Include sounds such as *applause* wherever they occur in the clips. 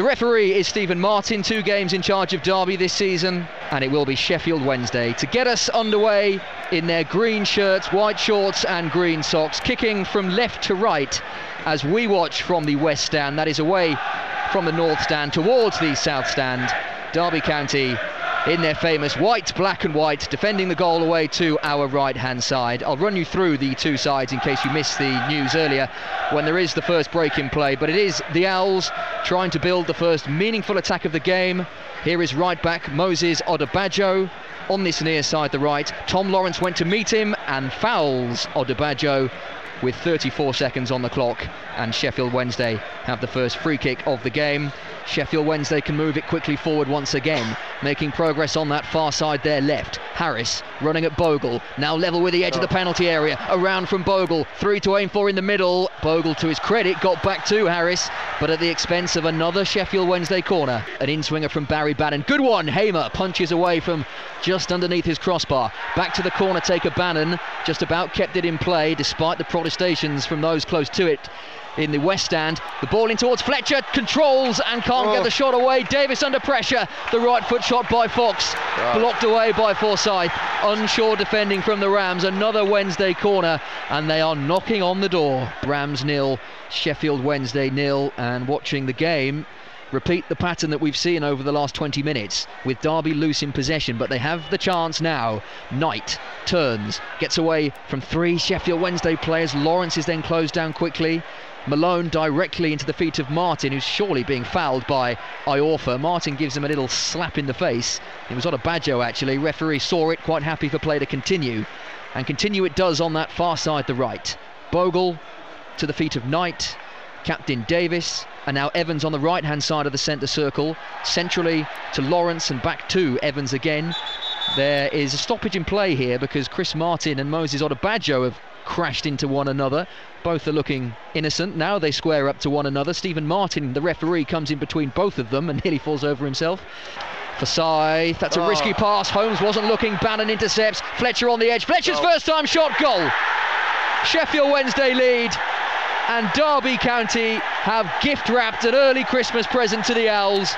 The referee is Stephen Martin, two games in charge of Derby this season, and it will be Sheffield Wednesday to get us underway in their green shirts, white shorts, and green socks, kicking from left to right as we watch from the west stand, that is away from the north stand towards the south stand. Derby County in their famous white, black and white, defending the goal away to our right hand side. I'll run you through the two sides in case you missed the news earlier when there is the first break in play. But it is the Owls trying to build the first meaningful attack of the game. Here is right back Moses Odubajo on this near side, the right. Tom Lawrence went to meet him and fouls Odubajo with 34 seconds on the clock and Sheffield Wednesday have the first free kick of the game. Sheffield Wednesday can move it quickly forward once again, making progress on that far side there left. Harris running at Bogle, now level with the edge oh. of the oh. penalty area. Around from Bogle, three to aim for in the middle. Bogle, to his credit, got back to Harris, but at the expense of another Sheffield Wednesday corner. An in swinger from Barry Bannan. Good one, Hamer punches away from just underneath his crossbar. Back to the corner taker Bannan. just about kept it in play despite the protestations from those close to it in the west stand. The ball in towards Fletcher, controls and can't oh. get the shot away. Davies under pressure. The right foot shot by Fox, right. blocked away by Forsyth. Unsure defending from the Rams. Another Wednesday corner, and they are knocking on the door. Rams nil, Sheffield Wednesday nil, and watching the game repeat the pattern that we've seen over the last 20 minutes with Derby loose in possession, but they have the chance now. Knight turns, gets away from three Sheffield Wednesday players. Lawrence is then closed down quickly. Malone directly into the feet of Martin, who's surely being fouled by Iorfa. Martin gives him a little slap in the face. It was Odubajo actually. Referee saw it, quite happy for play to continue. And continue it does on that far side, the right. Bogle to the feet of Knight. Captain Davies, and now Evans on the right hand side of the centre circle, centrally to Lawrence and back to Evans again. There is a stoppage in play here because Chris Martin and Moses Odubajo have crashed into one another. Both are looking innocent. Now they square up to one another. Stephen Martin, the referee, comes in between both of them and *laughs* nearly falls over himself. Forsyth, that's a oh. risky pass. Holmes wasn't looking. Bannan intercepts. Fletcher on the edge. Fletcher's oh. first time shot goal. Sheffield Wednesday lead. And Derby County have gift wrapped an early Christmas present to the Owls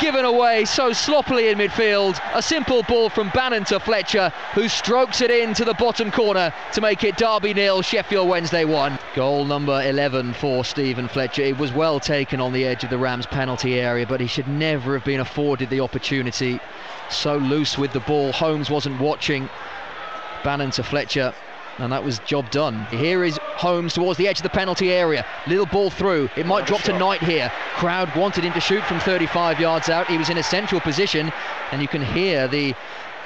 given away so sloppily in midfield. A simple ball from Bannan to Fletcher, who strokes it into the bottom corner to make it Derby nil, Sheffield Wednesday one. Goal number 11 for Steven Fletcher. It was well taken on the edge of the Rams' penalty area, but he should never have been afforded the opportunity. So loose with the ball. Holmes wasn't watching. Bannan to Fletcher and that was job done. Here is Holmes towards the edge of the penalty area. Little ball through. It might drop to Knight here. Crowd wanted him to shoot from 35 yards out. He was in a central position, and you can hear the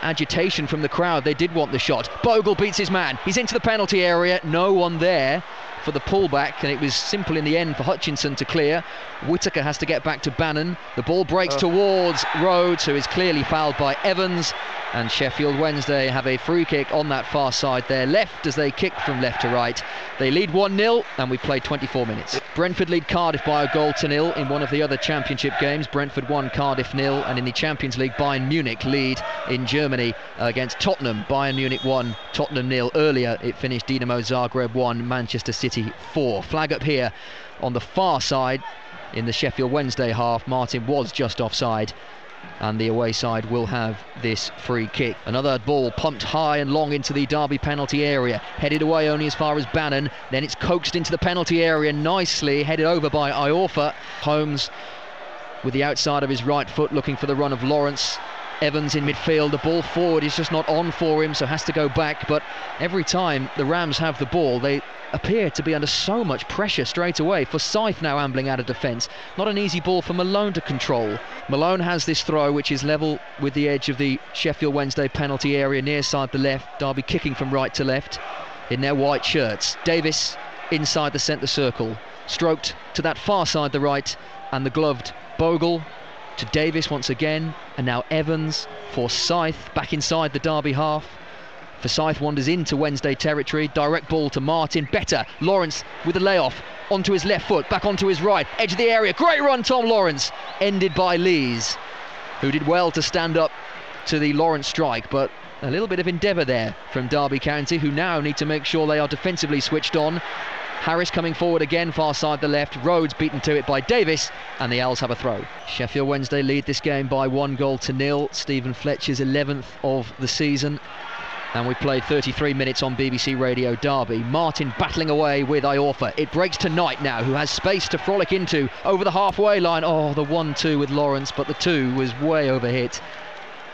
agitation from the crowd. They did want the shot. Bogle beats his man. He's into the penalty area. No one there for the pullback, and it was simple in the end for Hutchinson to clear. Whittaker has to get back to Bannan. The ball breaks oh. towards Rhodes, who is clearly fouled by Evans. And Sheffield Wednesday have a free kick on that far side there, left as they kick from left to right. They lead 1 0, and we played 24 minutes. Brentford lead Cardiff by a goal to nil in one of the other championship games. Brentford one Cardiff nil, and in the Champions League, Bayern Munich lead in Germany uh, against Tottenham. Bayern Munich one, Tottenham nil. Earlier, it finished Dinamo Zagreb 1, Manchester City 4. Flag up here on the far side in the Sheffield Wednesday half. Martin was just offside. And the away side will have this free kick. Another ball pumped high and long into the Derby penalty area. Headed away only as far as Bannan, Then it's coaxed into the penalty area nicely, headed over by Iorfa. Holmes with the outside of his right foot looking for the run of Lawrence. Evans in midfield. The ball forward is just not on for him, so has to go back. But every time the Rams have the ball, they appear to be under so much pressure straight away. For Forsyth now ambling out of defence. Not an easy ball for Malone to control. Malone has this throw, which is level with the edge of the Sheffield Wednesday penalty area near side the left. Derby kicking from right to left in their white shirts. Davies inside the centre circle. Stroked to that far side the right, and the gloved Bogle to Davies once again, and now Evans, Forsyth back inside the Derby half. Forsyth wanders into Wednesday territory. Direct ball to Martin. Better. Lawrence with a layoff. Onto his left foot. Back onto his right. Edge of the area. Great run, Tom Lawrence. Ended by Lees, who did well to stand up to the Lawrence strike. But a little bit of endeavour there from Derby County, who now need to make sure they are defensively switched on. Harris coming forward again, far side the left. Rhodes beaten to it by Davies, and the Owls have a throw. Sheffield Wednesday lead this game by one goal to nil. Steven Fletcher's 11th of the season. And we played 33 minutes on BBC Radio Derby. Martin battling away with Iorfa. It breaks to Knight now, who has space to frolic into over the halfway line. Oh, the 1 2 with Lawrence, but the 2 was way overhit.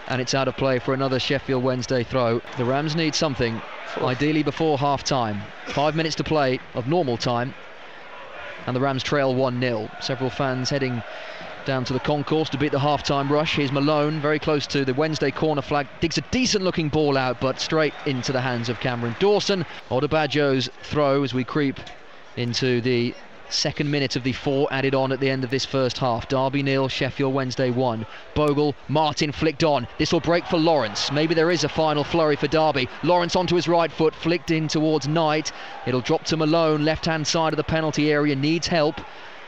And it's out of play for another Sheffield Wednesday throw. The Rams need something, ideally before half time. Five minutes to play of normal time. And the Rams trail 1 0. Several fans heading down to the concourse to beat the half-time rush. Here's Malone, very close to the Wednesday corner flag, digs a decent-looking ball out, but straight into the hands of Cameron Dawson. Odubajo's throw as we creep into the second minute of the four added on at the end of this first half. Derby nil, Sheffield Wednesday one. Bogle, Martin flicked on. This will break for Lawrence. Maybe there is a final flurry for Derby. Lawrence onto his right foot, flicked in towards Knight. It'll drop to Malone, left-hand side of the penalty area, needs help.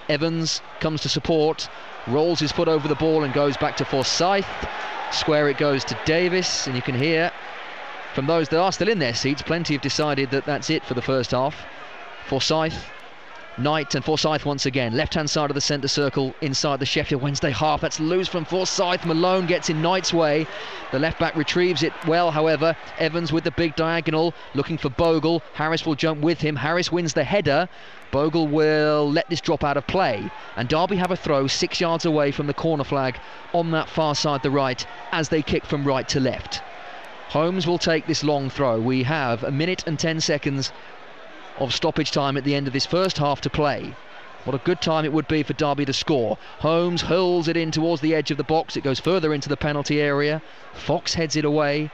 Evans comes to support rolls his foot over the ball and goes back to Forsyth. Square it goes to Davies, and you can hear from those that are still in their seats, plenty have decided that that's it for the first half. Forsyth, Knight, and Forsyth once again. Left hand side of the centre circle inside the Sheffield Wednesday half. That's loose from Forsyth. Malone gets in Knight's way. The left back retrieves it well, however. Evans with the big diagonal looking for Bogle. Harris will jump with him. Harris wins the header. Bogle will let this drop out of play. And Derby have a throw six yards away from the corner flag on that far side, the right, as they kick from right to left. Holmes will take this long throw. We have a minute and 10 seconds of stoppage time at the end of this first half to play. What a good time it would be for Derby to score. Holmes hurls it in towards the edge of the box. It goes further into the penalty area. Fox heads it away.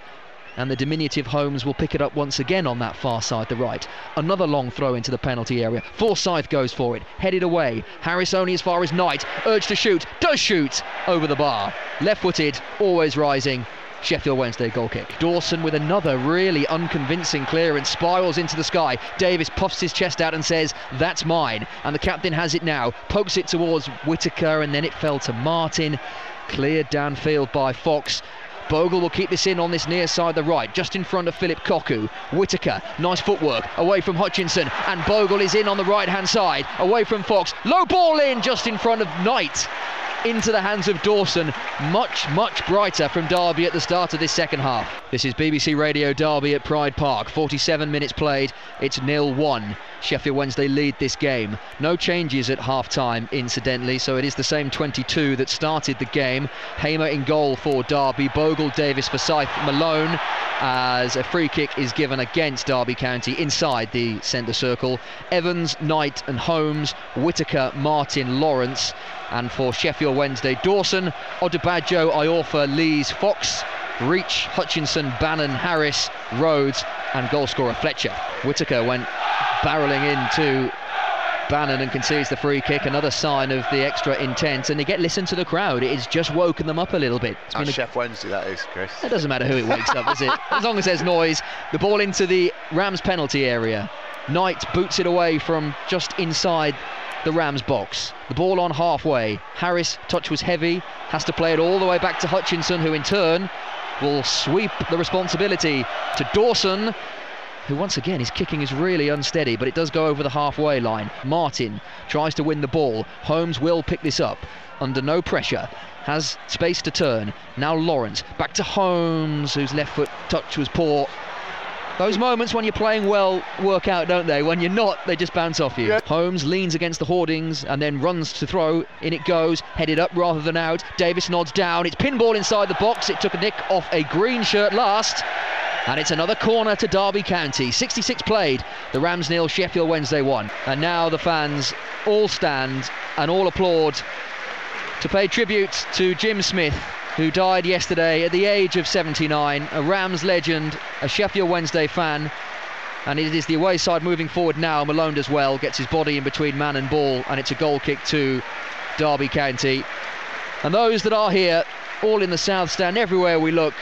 And the diminutive Holmes will pick it up once again on that far side, the right. Another long throw into the penalty area. Forsyth goes for it, headed away. Harris only as far as Knight, urged to shoot, does shoot over the bar. Left footed, always rising, Sheffield Wednesday goal kick. Dawson with another really unconvincing clearance spirals into the sky. Davies puffs his chest out and says, That's mine. And the captain has it now, pokes it towards Whittaker, and then it fell to Martin. Cleared downfield by Fox. Bogle will keep this in on this near side, the right, just in front of Phillip Cocu. Whittaker, nice footwork, away from Hutchinson, and Bogle is in on the right hand side, away from Fox. Low ball in just in front of Knight into the hands of Dawson. Much, much brighter from Derby at the start of this second half. This is BBC Radio Derby at Pride Park. 47 minutes played. It's nil 1. Sheffield Wednesday lead this game. No changes at half time, incidentally, so it is the same 22 that started the game. Hamer in goal for Derby. Bogle, Davies, Forsyth, Malone as a free kick is given against Derby County inside the centre circle. Evans, Knight, and Holmes, Whittaker, Martin, Lawrence. And for Sheffield Wednesday, Dawson, Odubajo, Iorfa, Lees, Fox, Reach, Hutchinson, Bannan, Harris, Rhodes, and goalscorer Fletcher. Whittaker went barreling into Bannan and concedes the free kick. Another sign of the extra intent. And they get listened to the crowd. It's just woken them up a little bit. It's been a... Sheff Wednesday, that is, Chris. It doesn't matter who it wakes up, does it? *laughs* As long as there's noise. The ball into the Rams penalty area. Knight boots it away from just inside the Rams box. The ball on halfway. Harris, touch was heavy, has to play it all the way back to Hutchinson, who in turn will sweep the responsibility to Dawson, who once again his kicking is really unsteady, but it does go over the halfway line. Martin tries to win the ball. Holmes will pick this up under no pressure. Has space to turn. Now Lawrence back to Holmes, whose left foot touch was poor. Those moments when you're playing well work out, don't they? When you're not, they just bounce off you. Yeah. Holmes leans against the hoardings and then runs to throw. In it goes, headed up rather than out. Davies nods down. It's pinball inside the box. It took a nick off a green shirt last. And it's another corner to Derby County. 66 played. The Rams nil, Sheffield Wednesday one. And now the fans all stand and all applaud to pay tribute to Jim Smith, who died yesterday at the age of 79, a Rams legend, a Sheffield Wednesday fan. And it is the away side moving forward now. Malone does well, gets his body in between man and ball, and it's a goal kick to Derby County. And those that are here, all in the south stand, everywhere we look,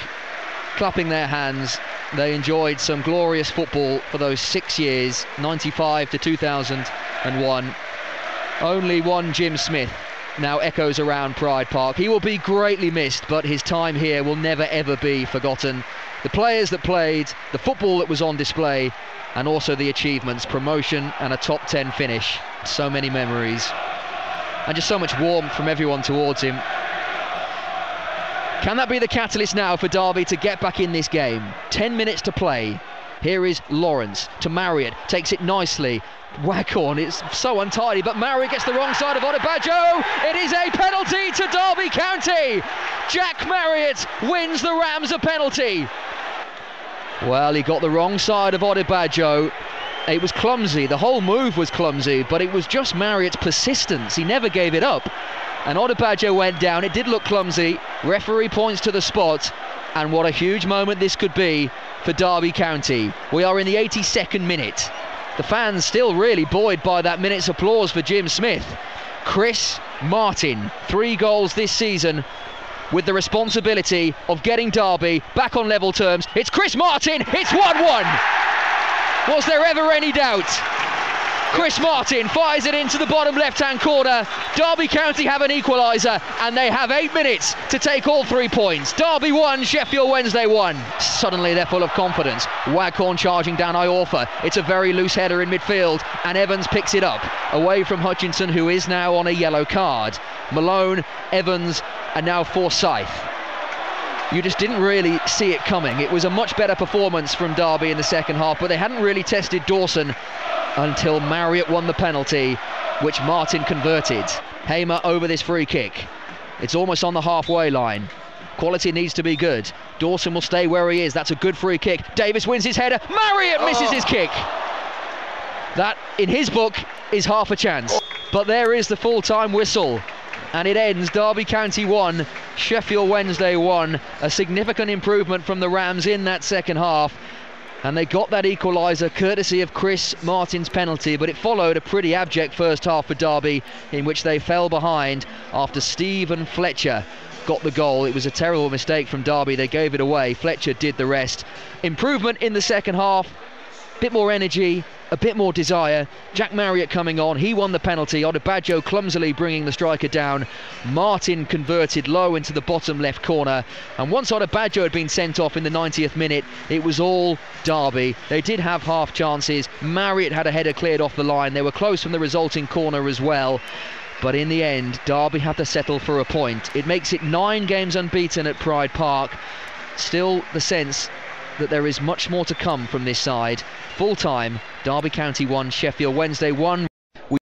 clapping their hands. They enjoyed some glorious football for those six years, 95 to 2001. Only one Jim Smith now echoes around Pride Park. He will be greatly missed, but his time here will never ever be forgotten. the players that played, the football that was on display, and also the achievements promotion and a top 10 finish. So many memories. And just so much warmth from everyone towards him. Can that be the catalyst now for Derby to get back in this game? 10 minutes to play. Here is Lawrence to Marriott, takes it nicely. Waghorn, it's so untidy, but Marriott gets the wrong side of Odubajo. It is a penalty to Derby County. Jack Marriott wins the Rams a penalty. Well, he got the wrong side of Odubajo. It was clumsy, the whole move was clumsy, but it was just Marriott's persistence. He never gave it up. And Odubajo went down. It did look clumsy. Referee points to the spot. And what a huge moment this could be for Derby County. We are in the 82nd minute. The fans still really buoyed by that minute's applause for Jim Smith. Chris Martin, three goals this season with the responsibility of getting Derby back on level terms. It's Chris Martin, it's 1 1. Was there ever any doubt? Chris Martin fires it into the bottom left hand corner. Derby County have an equaliser and they have eight minutes to take all three points. Derby 1, Sheffield Wednesday 1. Suddenly they're full of confidence. Waghorn charging down Iorfa. It's a very loose header in midfield and Evans picks it up away from Hutchinson, who is now on a yellow card. Malone, Evans, and now Forsyth you just didn't really see it coming. It was a much better performance from Derby in the second half, but they hadn't really tested Dawson until Marriott won the penalty, which Martin converted. Hamer over this free kick. It's almost on the halfway line. Quality needs to be good. Dawson will stay where he is. That's a good free kick. Davies wins his header. Marriott misses oh. his kick. That, in his book, is half a chance. But there is the full time whistle. And it ends Derby County 1, Sheffield Wednesday 1. A significant improvement from the Rams in that second half and they got that equaliser courtesy of Chris Martin's penalty, but it followed a pretty abject first half for Derby in which they fell behind after Steven Fletcher got the goal. It was a terrible mistake from Derby. They gave it away. Fletcher did the rest. Improvement in the second half, bit more energy, a bit more desire. Jack Marriott coming on, he won the penalty. Odubajo clumsily bringing the striker down. Martin converted low into the bottom left corner. And once Odubajo had been sent off in the 90th minute, it was all Derby. They did have half chances. Marriott had a header cleared off the line. They were close from the resulting corner as well. But in the end, Derby had to settle for a point. It makes it nine games unbeaten at Pride Park. Still the sense that there is much more to come from this side. Full time, Derby County 1, Sheffield Wednesday 1.